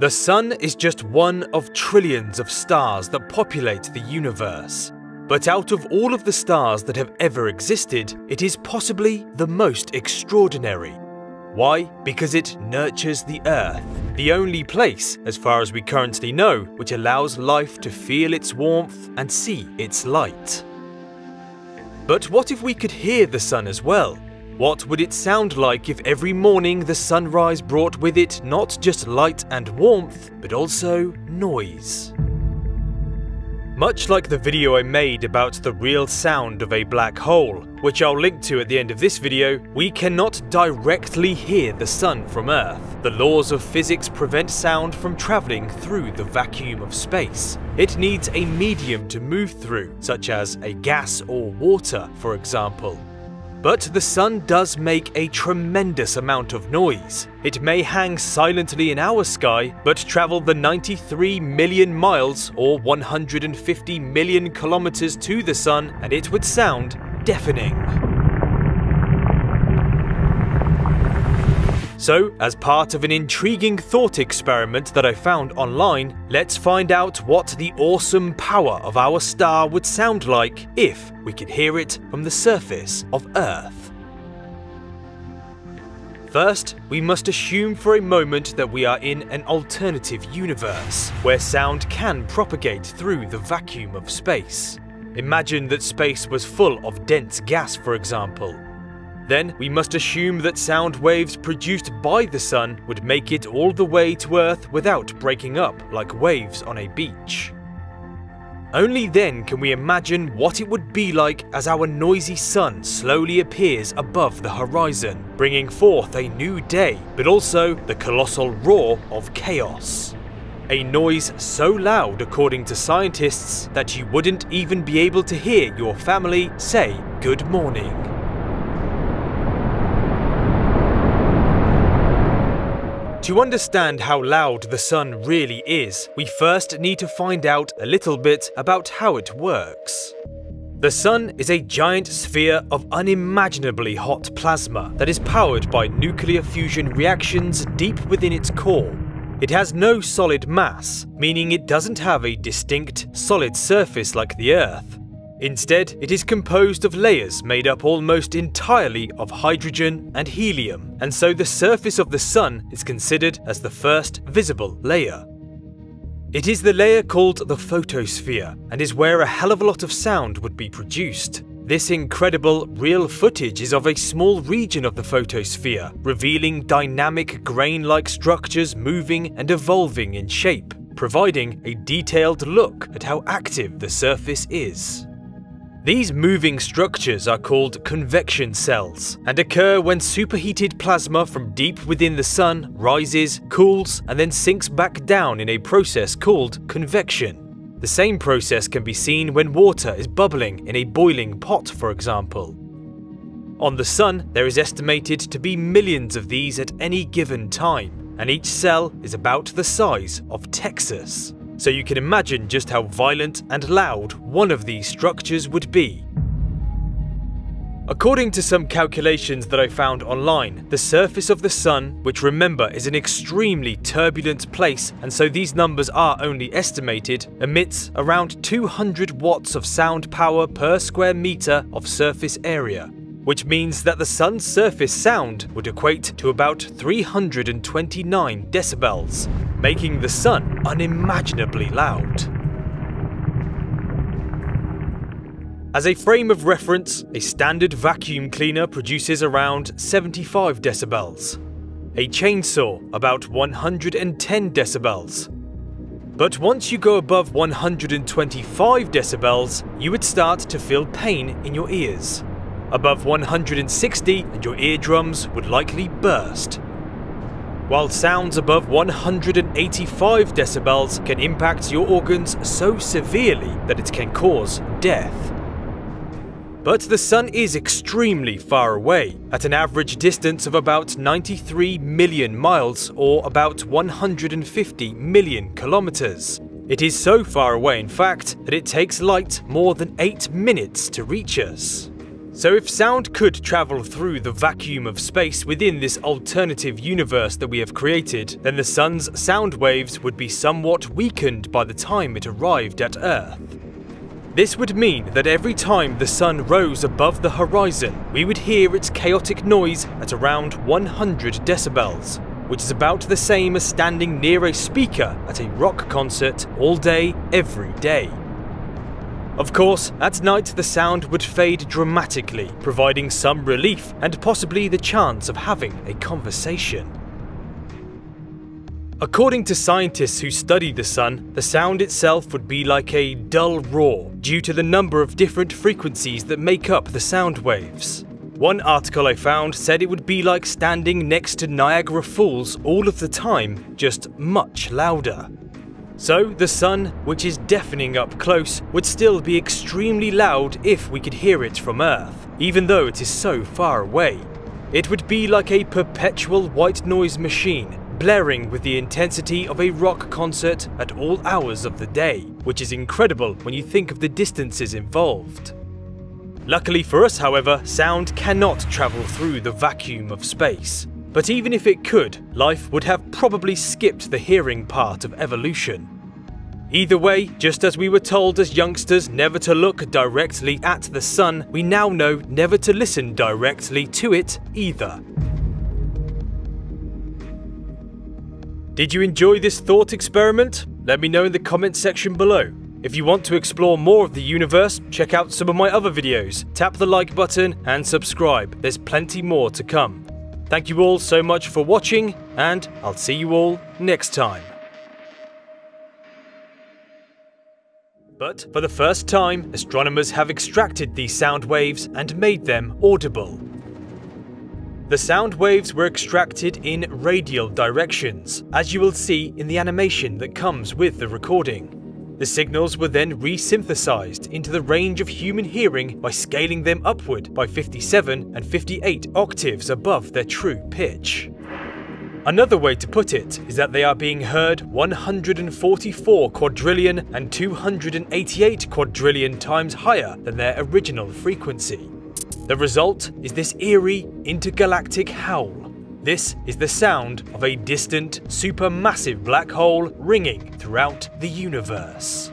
The Sun is just one of trillions of stars that populate the universe. But out of all of the stars that have ever existed, it is possibly the most extraordinary. Why? Because it nurtures the Earth, the only place, as far as we currently know, which allows life to feel its warmth and see its light. But what if we could hear the sun as well? What would it sound like if every morning the sunrise brought with it not just light and warmth, but also noise? Much like the video I made about the real sound of a black hole, which I'll link to at the end of this video, we cannot directly hear the sun from Earth. The laws of physics prevent sound from travelling through the vacuum of space. It needs a medium to move through, such as a gas or water, for example. But the sun does make a tremendous amount of noise. It may hang silently in our sky, but travel the 93 million miles or 150 million kilometers to the sun and it would sound deafening. So, as part of an intriguing thought experiment that I found online, let's find out what the awesome power of our star would sound like if we could hear it from the surface of Earth. First, we must assume for a moment that we are in an alternative universe, where sound can propagate through the vacuum of space. Imagine that space was full of dense gas, for example. Then we must assume that sound waves produced by the sun would make it all the way to Earth without breaking up like waves on a beach. Only then can we imagine what it would be like as our noisy sun slowly appears above the horizon, bringing forth a new day, but also the colossal roar of chaos. A noise so loud, according to scientists, that you wouldn't even be able to hear your family say good morning. To understand how loud the sun really is, we first need to find out a little bit about how it works. The sun is a giant sphere of unimaginably hot plasma that is powered by nuclear fusion reactions deep within its core. It has no solid mass, meaning it doesn't have a distinct, solid surface like the Earth. Instead, it is composed of layers made up almost entirely of hydrogen and helium, and so the surface of the Sun is considered as the first visible layer. It is the layer called the photosphere, and is where a hell of a lot of sound would be produced. This incredible, real footage is of a small region of the photosphere, revealing dynamic grain-like structures moving and evolving in shape, providing a detailed look at how active the surface is. These moving structures are called convection cells and occur when superheated plasma from deep within the sun rises, cools, and then sinks back down in a process called convection. The same process can be seen when water is bubbling in a boiling pot, for example. On the Sun, there is estimated to be millions of these at any given time, and each cell is about the size of Texas so you can imagine just how violent and loud one of these structures would be. According to some calculations that I found online, the surface of the Sun, which remember is an extremely turbulent place and so these numbers are only estimated, emits around 200 watts of sound power per square meter of surface area which means that the sun's surface sound would equate to about 329 decibels, making the sun unimaginably loud. As a frame of reference, a standard vacuum cleaner produces around 75 decibels, a chainsaw about 110 decibels. But once you go above 125 decibels, you would start to feel pain in your ears. Above 160 and your eardrums would likely burst. While sounds above 185 decibels can impact your organs so severely that it can cause death. But the sun is extremely far away, at an average distance of about 93 million miles or about 150 million kilometers. It is so far away in fact that it takes light more than 8 minutes to reach us. So if sound could travel through the vacuum of space within this alternative universe that we have created, then the sun's sound waves would be somewhat weakened by the time it arrived at Earth. This would mean that every time the sun rose above the horizon, we would hear its chaotic noise at around 100 decibels, which is about the same as standing near a speaker at a rock concert all day, every day. Of course, at night the sound would fade dramatically, providing some relief and possibly the chance of having a conversation. According to scientists who study the sun, the sound itself would be like a dull roar due to the number of different frequencies that make up the sound waves. One article I found said it would be like standing next to Niagara Falls all of the time, just much louder. So, the sun, which is deafening up close, would still be extremely loud if we could hear it from Earth, even though it is so far away. It would be like a perpetual white noise machine, blaring with the intensity of a rock concert at all hours of the day, which is incredible when you think of the distances involved. Luckily for us, however, sound cannot travel through the vacuum of space. But even if it could, life would have probably skipped the hearing part of evolution. Either way, just as we were told as youngsters never to look directly at the sun, we now know never to listen directly to it either. Did you enjoy this thought experiment? Let me know in the comments section below. If you want to explore more of the universe, check out some of my other videos, tap the like button and subscribe, there's plenty more to come. Thank you all so much for watching, and I'll see you all next time. But for the first time, astronomers have extracted these sound waves and made them audible. The sound waves were extracted in radial directions, as you will see in the animation that comes with the recording. The signals were then resynthesized into the range of human hearing by scaling them upward by 57 and 58 octaves above their true pitch. Another way to put it is that they are being heard 144 quadrillion and 288 quadrillion times higher than their original frequency. The result is this eerie intergalactic howl this is the sound of a distant, supermassive black hole ringing throughout the universe.